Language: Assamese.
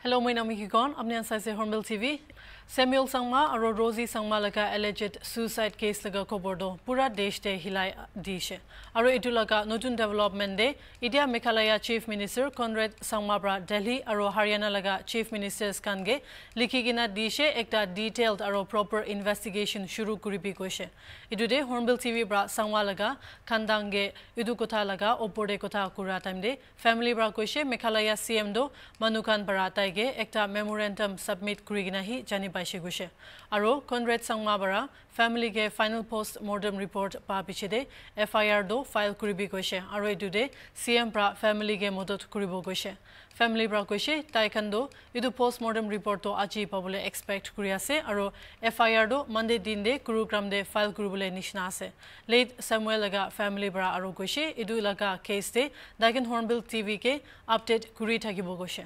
Hello, my name is Higon. I'm Nancy Hornbill TV. Samuel Sangma aro Rosie Sangma laga alleged suicide case laga kobordo pura desh te hilai dishe. Aro itu laga notun development de India Meghalaya Chief Minister Conrad Sangma bra Delhi aro Haryana laga Chief Ministers kange likhi gina dishe ekta detailed aro proper investigation shuru kuribi koishe. Itu de Hornbill TV bra Sangma laga kandange idu kotha laga opode kotha kura time de family bra koishe Meghalaya CM do manukan bara taige ekta memorandum submit kurigina hi jani পাইছে গৈছে আৰু কনৰেড চাংমাবাৰা ফেমিলিকে ফাইনেল পষ্ট মৰ্টেম ৰিপৰ্ট পা পিছতে এফ আই আৰ দ ফাইল কৰিব গৈছে আৰু এইটোতে চি এম পৰা ফেমিলিকে মদত কৰিব গৈছে ফেমিলিৰ পৰা কৈছে তাইখান এইটো পষ্ট মৰ্টেম ৰিপৰ্টটো আজি পাবলৈ এক্সপেক্ট কৰি আছে আৰু এফ আই আৰ দ মানডে দিন দে গুৰুগ্ৰাম দে ফাইল কৰিবলৈ নিচিনা আছে লেট চেমুৱেল লগা ফেমিলিৰ পৰা আৰু কৈছে এইটো লগা কেছ দে ডাইকেন হৰ্ণবিল টিভিকে আপডেট কৰি থাকিব গৈছে